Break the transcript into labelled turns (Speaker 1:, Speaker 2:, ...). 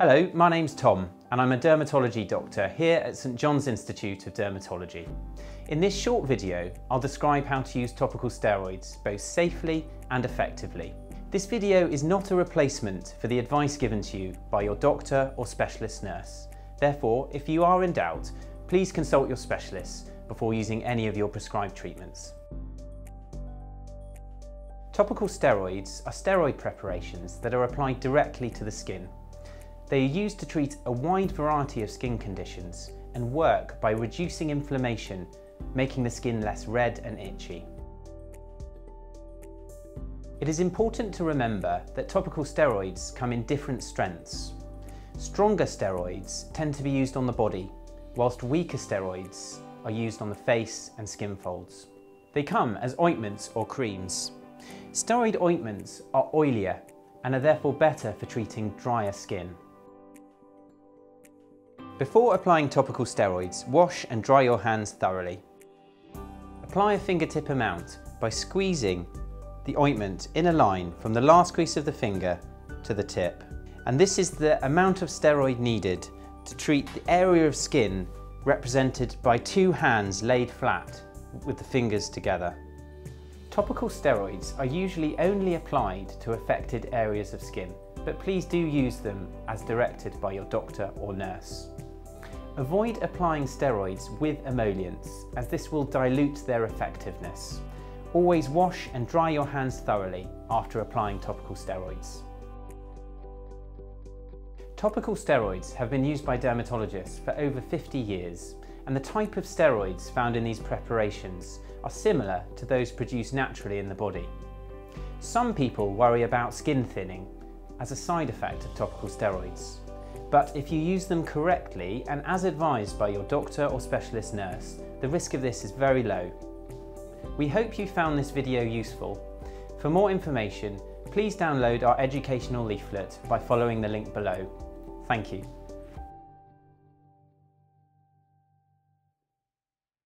Speaker 1: Hello, my name's Tom and I'm a dermatology doctor here at St John's Institute of Dermatology. In this short video, I'll describe how to use topical steroids both safely and effectively. This video is not a replacement for the advice given to you by your doctor or specialist nurse. Therefore, if you are in doubt, please consult your specialist before using any of your prescribed treatments. Topical steroids are steroid preparations that are applied directly to the skin they are used to treat a wide variety of skin conditions and work by reducing inflammation, making the skin less red and itchy. It is important to remember that topical steroids come in different strengths. Stronger steroids tend to be used on the body, whilst weaker steroids are used on the face and skin folds. They come as ointments or creams. Steroid ointments are oilier and are therefore better for treating drier skin. Before applying topical steroids, wash and dry your hands thoroughly. Apply a fingertip amount by squeezing the ointment in a line from the last crease of the finger to the tip. And this is the amount of steroid needed to treat the area of skin represented by two hands laid flat with the fingers together. Topical steroids are usually only applied to affected areas of skin, but please do use them as directed by your doctor or nurse. Avoid applying steroids with emollients as this will dilute their effectiveness. Always wash and dry your hands thoroughly after applying topical steroids. Topical steroids have been used by dermatologists for over 50 years and the type of steroids found in these preparations are similar to those produced naturally in the body. Some people worry about skin thinning as a side effect of topical steroids. But if you use them correctly and as advised by your doctor or specialist nurse, the risk of this is very low. We hope you found this video useful. For more information, please download our educational leaflet by following the link below. Thank you.